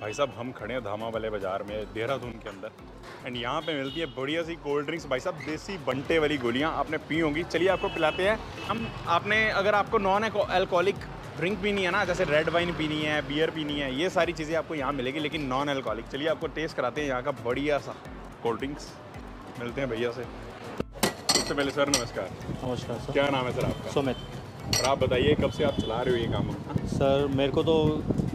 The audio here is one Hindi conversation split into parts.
भाई साहब हम खड़े हैं धामा वाले बाज़ार में देहरादून के अंदर। एंड यहाँ पे मिलती है बढ़िया सी कोल्ड ड्रिंक्स भाई साहब देसी बंटे वाली गोलियाँ आपने पी होंगी। चलिए आपको पिलाते हैं। हम आपने अगर आपको नॉन अल्कोहलिक ड्रिंक पीनी है ना जैसे रेड वाइन पीनी है बियर पीनी है ये सारी चीज़ें आपको यहाँ मिलेगी लेकिन नॉन अल्कोहलिक चलिए आपको टेस्ट कराते हैं यहाँ का बढ़िया सा कोल्ड ड्रिंक्स मिलते हैं भैया से। सबसे पहले सर नमस्कार। नमस्कार सर। क्या नाम है सर आपका? सुमित। और आप बताइए कब से आप चला रहे हो ये काम? सर मेरे को तो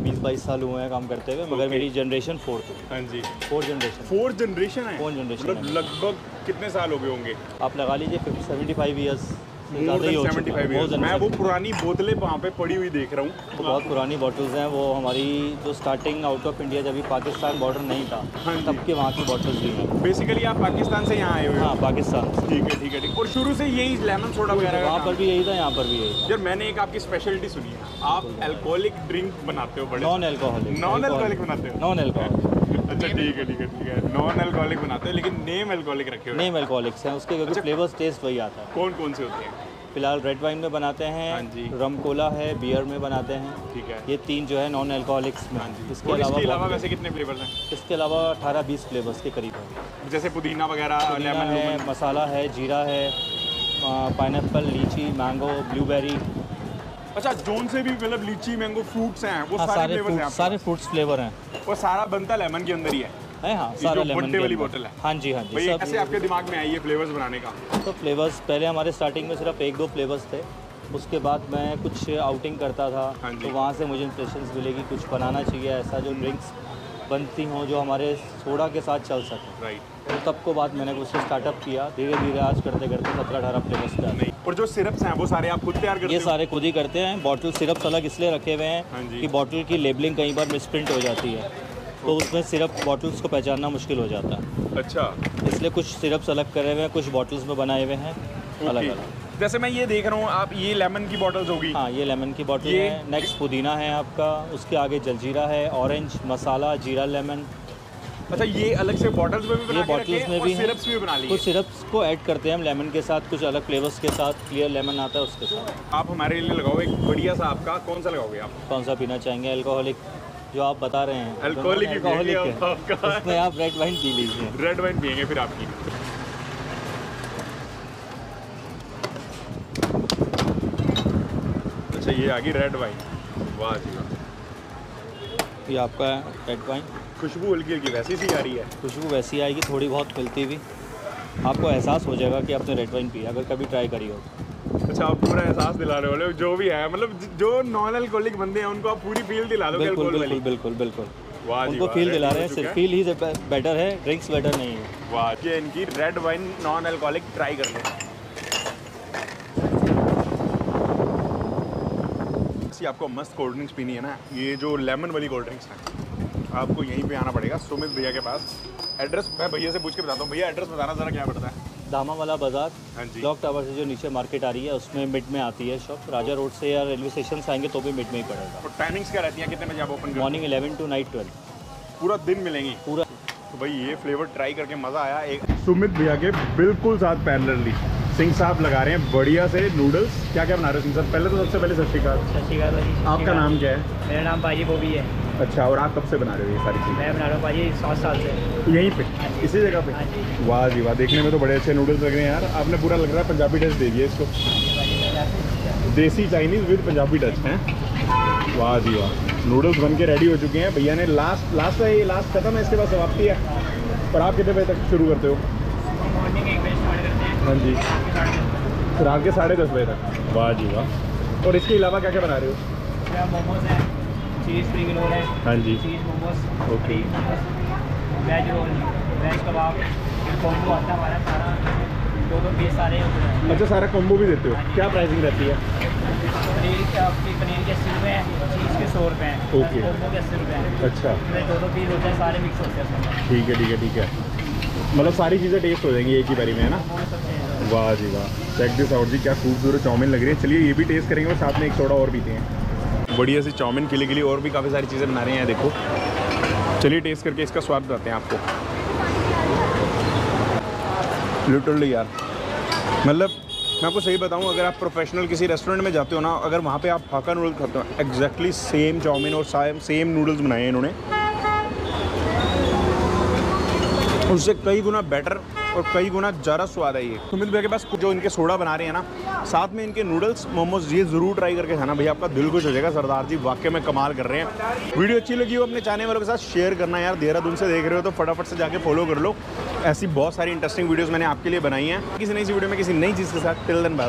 बीस बाईस साल हुए हैं काम करते हुए मगर मेरी जनरेशन फोर्थ हुई। हाँ जी। फोर्थ जनरेशन फोर्थ जनरेशन है? फोर्थ जनरेशन मतलब लगभग कितने साल हो गए होंगे? आप लगा लीजिए seventy five years more than 75 years. मैं वो पुरानी बोतलें वहाँ पे पड़ी हुई देख रहा हूँ। तो बहुत पुरानी बॉटल्स हैं वो हमारी जो स्टार्टिंग आउट ऑफ़ इंडिया जब भी पाकिस्तान बॉर्डर नहीं था हाँ तब के वहाँ की बॉटल्स भी हैं। बेसिकली आप पाकिस्तान से यहाँ आए हुए हो। हाँ पाकिस्तान। ठीक है ठीक है ठीक और शुरू से यही लेमन सोडा वगैरह वहाँ पर भी यही था यहाँ पर भी यही यार मैंने एक आपकी स्पेशलिटी सुनी है। आप एल्कोहलिक ड्रिंक बनाते हो बड़े नॉन एल्कोहलिक नॉन एल्कोहलिक बनाते हो। नॉन एल्कोहलिक अच्छा ठीक है ठीक है ठीक है। नॉन अल्कोहलिक बनाते हो लेकिन नेम अल्कोहलिक रखे हुए नेम एल्कोहलिक्स हैं उसके क्योंकि अच्छा। फ्लेवर्स टेस्ट वही आता है। कौन कौन से होते हैं? फ़िलहाल रेड वाइन में बनाते हाँ जी। हैं रम कोला है बियर में बनाते हैं। ठीक है। ये तीन जो है नॉन अल्कोहलिक्स में। हाँ इसके अलावा वैसे कितने फ्लेवर्स हैं? इसके अलावा 18-20 फ्लेवर्स के करीब है। जैसे पुदीना वगैरह लेमन है मसाला है जीरा है पाइनएप्पल लीची मैंगो ब्लूबेरी अच्छा जोन से भी मतलब लीची मैंगो फ्रूट्स हैं वो हाँ सारे फ्लेवर्स हैं सारे फ्रूट्स फ्लेवर हैं? वो सारा बनता लेमन के अंदर ही है। है हाँ सारा लेमन के वाली बोतल है? हाँ जी हाँ भाई जी कैसे आपके दिमाग में आई है फ्लेवर्स बनाने का। तो फ्लेवर्स पहले हमारे स्टार्टिंग में सिर्फ़ एक दो फ्लेवर्स थे उसके बाद मैं कुछ आउटिंग करता था हाँ तो वहाँ से मुझे इंप्रेशन मिले कि कुछ बनाना चाहिए ऐसा जो ड्रिंक्स बनती हों जो हमारे सोडा के साथ चल सके। राइट तो तब को बाद मैंने उससे स्टार्टअप किया। धीरे धीरे आज करते करते सत्रह अठारह फ्लेवर्स पे। और जो सिरप्स हैं वो सारे आप खुद तैयार करते ये सारे खुद ही करते हैं। बॉटल सिरप्स अलग इसलिए रखे हुए हाँ हैं। कि बॉटल की लेबलिंग कई बार मिसप्रिंट हो जाती है। तो उसमें सिरप बॉटल्स को पहचानना मुश्किल हो जाता। है अच्छा। इसलिए कुछ सिरप्स अलग करे हुए हैं कुछ बॉटल्स में बनाए हुए हैं। अलग अलग। जैसे मैं ये देख रहा हूँ आप ये लेमन की बॉटल्स होगी। हाँ ये लेमन की बॉटल है। नेक्स्ट पुदीना है आपका उसके आगे जलजीरा है ऑरेंज मसाला जीरा लेमन अच्छा ये अलग से बॉटल्स में भी बना ये बॉटल्स में भी सिरप्स भी बना लिए कुछ सिरप्स को ऐड करते हैं हम लेमन के साथ कुछ अलग फ्लेवर्स के साथ क्लियर लेमन आता है उसके साथ। आप हमारे लिए लगाओ एक बढ़िया सा आपका कौन सा लगाओगे आप? कौन सा पीना चाहेंगे? अल्कोहलिक जो आप बता रहे हैं। अल्कोहलिक है आप आपका। उसमें आप रेड वाइन पी लीजिए। रेड वाइन पियेंगे फिर आपकी। अच्छा ये आ गई रेड वाइन वाह जी वाह। ये आपका रेड वाइन खुशबू हल्की हल्की वैसी सी आ रही है। खुशबू वैसी आएगी थोड़ी बहुत मिलती हुई आपको एहसास हो जाएगा कि आपने रेड वाइन पिया अगर कभी ट्राई करी हो। अच्छा आप पूरा एहसास दिला रहे हो जो भी है मतलब जो नॉन अल्कोहलिक बंदे हैं उनको आप पूरी फील दिला दो बिल्कुल बिल्कुल बिल्कुल बिल्कुल। वाह उनको फील दिला रहे हैं सिर्फ़ फील ही बेटर है ड्रिंक्स बेटर नहीं है। वाह ये इनकी red wine non alcoholic try कर लो। ऐसी आपको मस्त कोल्ड ड्रिंक्स पीनी है ना ये जो लेमन वाली कोल्ड ड्रिंक्स हैं आपको यहीं पे आना पड़ेगा सुमित भैया के पास। एड्रेस मैं भैया से पूछ के बताता हूँ। भैया एड्रेस बताना ज़रा क्या पड़ता है? दामा वाला बाज़ार हाँ जी। क्लॉक टावर से जो नीचे मार्केट आ रही है उसमें मिड में आती है शॉप राजा रोड से या रेलवे स्टेशन से आएँगे तो भी मिड में ही पड़ेगा। और टाइमिंग्स क्या रहती हैं? कितने बजे आप ओपन मॉर्निंग 11 टू नाइट 12 हो पूरा दिन मिलेंगी। पूरा तो भाई ये फ्लेवर ट्राई करके मज़ा आया। एक सुमित भैया के बिल्कुल साथ पैरेलली सिंह साहब लगा रहे हैं बढ़िया से नूडल्स क्या क्या बना रहे हो सिंह साहब? पहले तो सबसे पहले सत श्रीकाल सत श्रीकाल भाजी आपका नाम क्या है? मेरा नाम भाजी बॉबी है। अच्छा और आप कब से बना रहे हो ये सारी चीज़ें? मैं बना रहा हूँ भाजी सात साल से। यहीं पे? इसी जगह पे? हाँ वाह जी वाह देखने में तो बड़े अच्छे नूडल्स लग रहे हैं यार। आपने पूरा लग रहा है पंजाबी टच दे दिया इसको। देसी चाइनीज़ विद पंजाबी टच हैं? वाह जी वाह। नूडल्स बन के रेडी हो चुके हैं। भैया ने लास्ट लास्ट है ये लास्ट खत्म है इसके बाद समाप्ति है। पर आप कितने बजे तक शुरू करते हो? मॉर्निंग एक बजे स्टार्ट करते हैं हाँ जी। रात के साढ़े दस बजे। तक। वाह जी वाह। और इसके अलावा क्या क्या बना रहे हो? मेरा मोमोज है चीज़ स्प्रिंग रोल है। हाँ जी। Cheese momos. Okay. Veg roll veg कबाब कॉम्बो आता हमारा सारा। दो दो पीस सारे होते हैं अच्छा सारा कॉम्बो भी देते हो। क्या प्राइसिंग रहती है? पनीर के आपकी पनीर के अस्सी रुपये हैं चीज़ के सौ रुपये हैं। ओके। कॉम्बो के अस्सी रुपये हैं। अच्छा। दो दो पीस होते हैं सारे मिक्स होते हैं। ठीक है ठीक है ठीक है। मतलब सारी चीज़ें टेस्ट हो जाएँगी एक ही बारी में, है ना? वाह जी वाह। चेक दिस आउट जी, क्या खूबसूरत चाउमीन लग रही है। चलिए, ये भी टेस्ट करेंगे, और साथ में एक सोडा और पीते हैं। बढ़िया सी चाउमीन के लिए और भी काफ़ी सारी चीज़ें बना रहे हैं, देखो। चलिए टेस्ट करके इसका स्वाद बताते हैं आपको। लिटरली यार। मतलब मैं आपको सही बताऊँ, अगर आप प्रोफेशनल किसी रेस्टोरेंट में जाते हो ना, अगर वहाँ पे आप हाका नूडल्स खाते हो एग्जैक्टली सेम चाउमीन और सेम नूडल्स बनाए हैं इन्होंने उससे कई गुना बेटर और कई गुना ज़्यादा स्वाद है ये। सुमित भैया के पास जो इनके सोडा बना रहे हैं ना, साथ में इनके नूडल्स मोमोज ये ज़रूर ट्राई करके खाना। भैया, आपका दिल खुश हो जाएगा, सरदार जी, वाक्य में कमाल कर रहे हैं। वीडियो अच्छी लगी हो अपने चाहने वालों के साथ शेयर करना यार, देहरादून से देख रहे हो तो फटाफट से जाके फॉलो कर लो। ऐसी बहुत सारी इंटरेस्टिंग वीडियोज़ मैंने आपके लिए बनाई हैं। किसी नई वीडियो में किसी नई चीज़ के साथ टिल दिन बाय